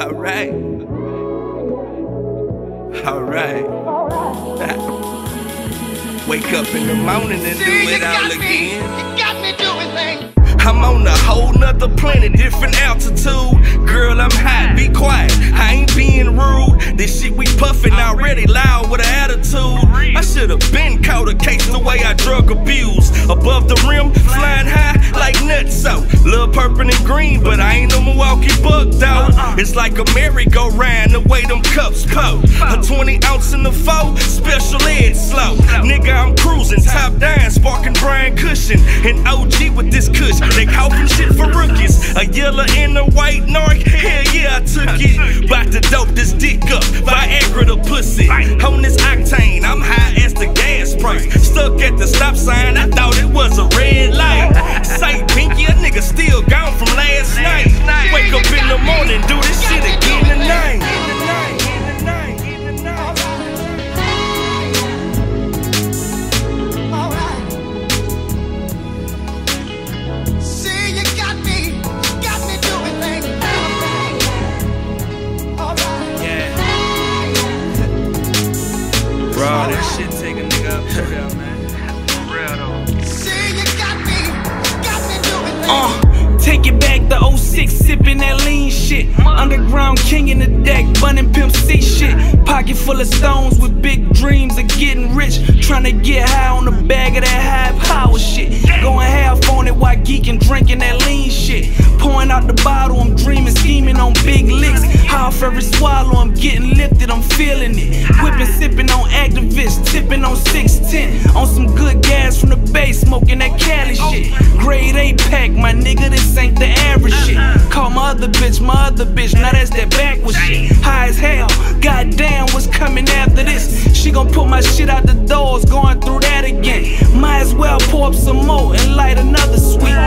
Alright. Alright. Wake up in the morning and do it all again. You got me doing things. I'm on a whole nother planet, different altitude. Girl, I'm hot, be quiet. I ain't being rude. This shit we puffin' already, loud with an attitude. I should've been caught a case the way I drug abuse. Above the rim, flying high like nutso. Lil' purple and green, but No Milwaukee buck. It's like a merry-go-round the way them cups po. A 20 ounce in the foe, special ed slow. Nigga, I'm cruising, top down, sparking Brian Cushion. And OG with this cush, they coughing shit for rookies. Morning, do this shit 06, sipping that lean shit. Underground king in the deck, bunning pimp C shit. Pocket full of stones with big dreams of getting rich. Trying to get high on the bag of that high power shit. Going geeking, drinking that lean shit. Pouring out the bottle, I'm dreaming, scheming on big licks. Half every swallow, I'm getting lifted, I'm feeling it. Whipping, sipping on Actavis, tipping on 610. On some good gas from the bay, smoking that Cali shit. Grade A pack, my nigga, this ain't the average shit. Call my other bitch, my other bitch, now that's that backward shit. High as hell, goddamn, what's coming after this? She gon' put my shit out the doors, going through that again. Might as well pour up some more and light another sweet.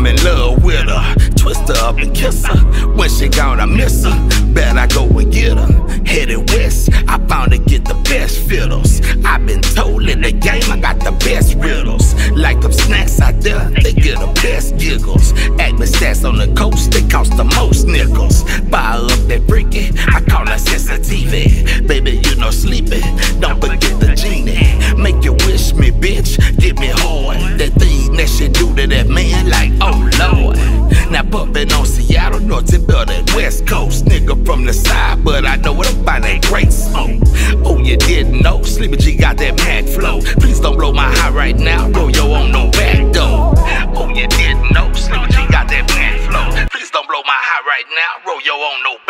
I'm in love with her. Twist her up and kiss her. When she gone, I miss her. Bet I go and get her. Headed west, I found to get the best fiddles. I've been told in the game I got the best riddles. Like them snacks out there, they get the best giggles. Acme stats on the coast, they cost the most nickels. Buy up that freaky, I call her sensitive. Baby, you know sleepy. Don't forget the genie. Nigga from the side, but I know to find that great smoke. Oh, you didn't know? Sleepy G got that Mac flow. Please don't blow my high right now, bro. Yo, on no back door. Oh, you didn't know? Sleepy G got that Mac flow. Please don't blow my high right now, bro. Yo, on no back.